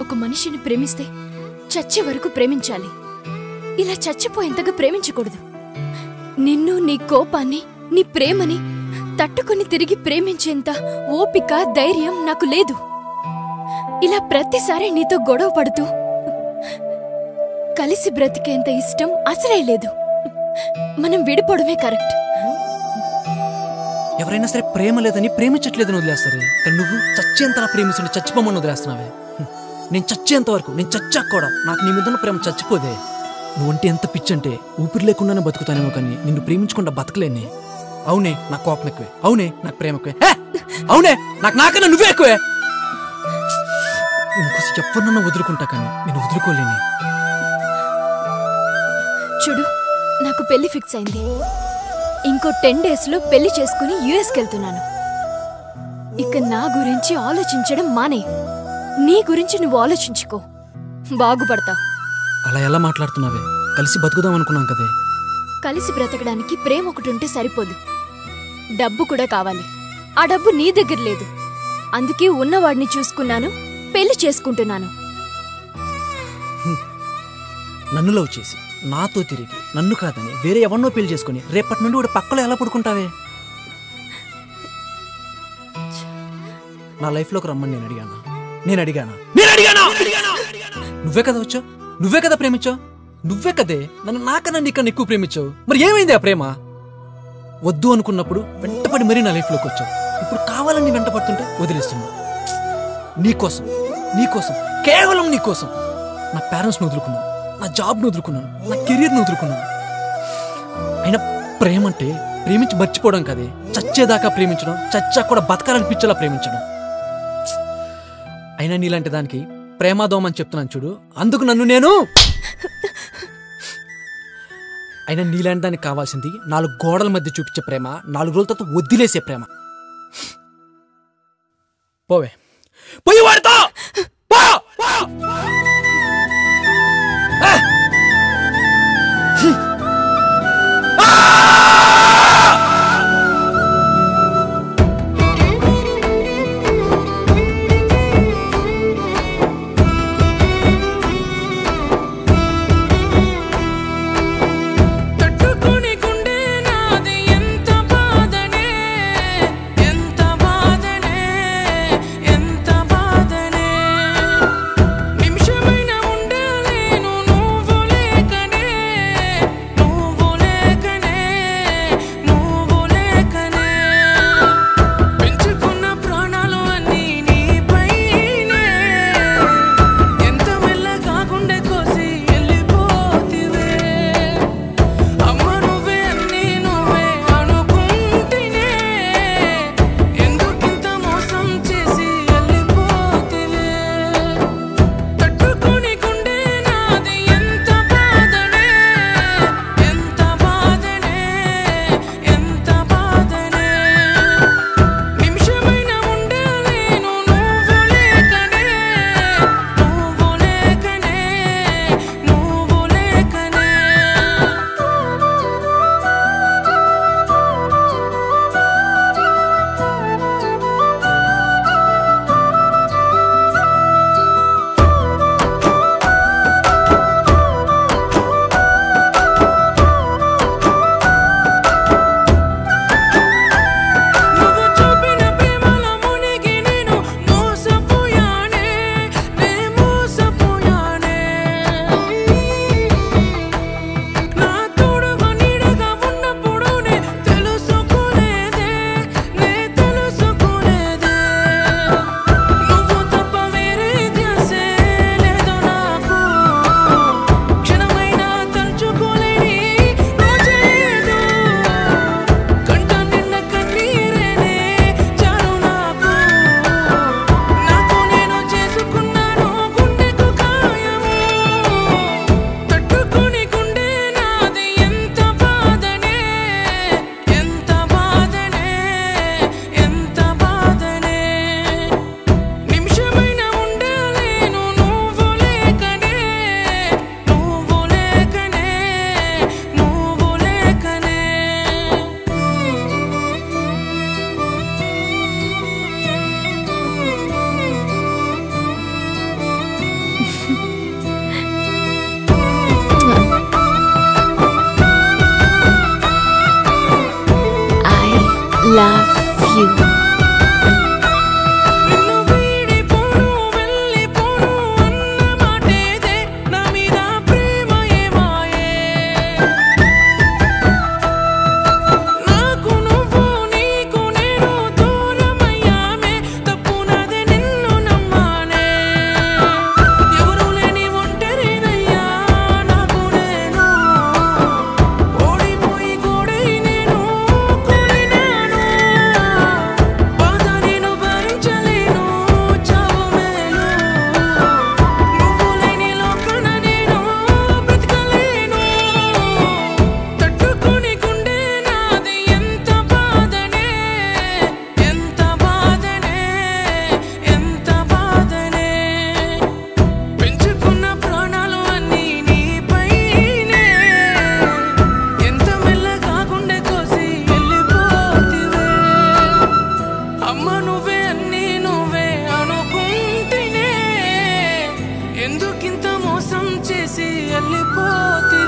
ఒక మనిషిని ప్రేమిస్తే చచ్చే వరకు ప్రేమించాలి. ఇలా చచ్చిపోయేంతగా ప్రేమించకూడదు. నిన్ను నీ కోపాన్ని నీ ప్రేమని తట్టుకొని తిరిగి ప్రేమించేంత ఓపిక ధైర్యం నాకు లేదు. ఇలా ప్రతిసారి నీతో గొడవ పడుతూ కలిసి బ్రతికేంత ఇష్టం అసలే లేదు. మనం విడిపోవడమే కరెక్ట్. ఎవరైనా సరే ప్రేమ లేదని ప్రేమించట్లేదని వదిలేస్తారు. కానీ నువ్వు చచ్చేంతలా ప్రేమిస్తుంటే చచ్చిపోమని వదిలేస్తున్నావే. నేను చచ్చేంత వరకు నేను చచ్చాక కూడా నాకు నీ మీద ఉన్న ప్రేమ చచ్చిపోదే. నువ్వంటే ఎంత పిచ్చంటే ఊపిరి లేకుండానే బతుకుతానేమో కానీ నిన్ను ప్రేమించకుండా బతకలేని అవునే నా కోపం ఎక్కువే. అవునే నాకు ప్రేమ ఎక్కువే. అవునే నాకు నాకన్నా నువ్వే ఎక్కువే. నీకోసం ఎవరినన్నా వదులుకుంటా కానీ నేను వదులుకోలేని. చూడు నాకు పెళ్ళి ఫిక్స్ అయింది. ఇంకో టెన్ డేస్లో పెళ్ళి చేసుకుని యుఎస్కి వెళ్తున్నాను. ఇక నా గురించి ఆలోచించడం మానే నీ గురించి నువ్వు ఆలోచించుకో. బాగుపడతావు అలా ఎలా మాట్లాడుతున్నావే? కలిసి బతుకుదాం అనుకున్నాం కదే. కలిసి బ్రతకడానికి ప్రేమ ఒకటి ఉంటే సరిపోదు. డబ్బు కూడా కావాలి. ఆ డబ్బు నీ దగ్గర లేదు. అందుకే ఉన్నవాడిని చూసుకున్నాను పెళ్ళి చేసుకుంటున్నాను. నన్ను లవ్ చేసి నాతో తిరిగి నన్ను కాదని వేరే ఎవరినో పెళ్ళి చేసుకుని రేపటి నుండి కూడా పక్కలో ఎలా పడుకుంటావే? నా లైఫ్లోకి రమ్మని నేను అడిగానా? నేను అడిగానా నేను అడిగానా నువ్వే కదా వచ్చావు? నువ్వే కదా ప్రేమించావు? నువ్వే కదే? నన్ను నాకన్నా నీకన్నా ఎక్కువ ప్రేమించావు. మరి ఏమైంది ఆ ప్రేమ? వద్దు అనుకున్నప్పుడు వెంటపడి మరీ నా లైఫ్లోకి వచ్చావు. ఇప్పుడు కావాలని వెంట పడుతుంటే వదిలేస్తున్నావు నీకోసం నీకోసం కేవలం నీకోసం నా పేరెంట్స్ని వదులుకున్నాను. నా జాబ్ను వదులుకున్నాను. నా కెరీర్ని వదులుకున్నాను. అయినా ప్రేమ అంటే ప్రేమించి మర్చిపోవడం కదే. చచ్చేదాకా ప్రేమించడం చచ్చా కూడా బతకాలనిపించేలా ప్రేమించడం. అయినా నీలాంటి దానికి ప్రేమాదోమని అని చెప్తున్నాను చూడు. అందుకు నన్ను నేను? అయినా నీలాంటి దానికి కావాల్సింది నాలుగు గోడల మధ్య చూపించే ప్రేమ నాలుగు రోజుల తర్వాత వదిలేసే ప్రేమ. పోవే. పోయి వాడితో! పో! 비. ఎందుకింత మోసం చేసి వెళ్ళిపోతే